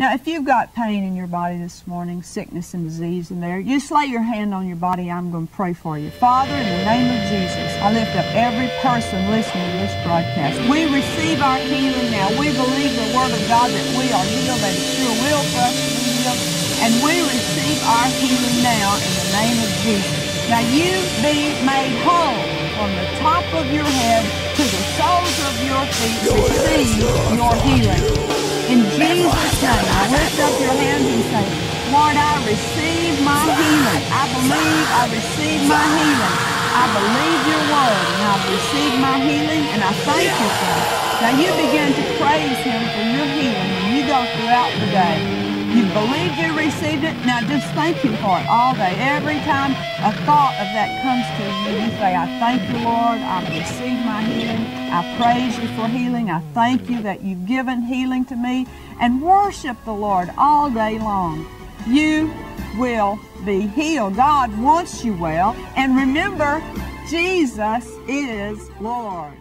Now, if you've got pain in your body this morning, sickness and disease in there, just lay your hand on your body. I'm going to pray for you. Father, in the name of Jesus, I lift up every person listening to this broadcast. We receive our healing now. We believe the word of God that we are healed, that it's your will for us to be healed. And we receive our healing now in the name of Jesus. Now you be made whole from the top of your head to the soles of your feet. Receive your healing. Lift up your hands and say, Lord, I receive my healing. I believe I receive my healing. I believe your word, and I've received my healing, and I thank you for it. Now you begin to praise him for your healing and you go throughout the day. You believe you received it. Now just thank Him for it all day. Every time a thought that comes to you, you say, I thank you, Lord. I've received my healing. I praise you for healing. I thank you that you've given healing to me. And worship the Lord all day long. You will be healed. God wants you well. And remember, Jesus is Lord.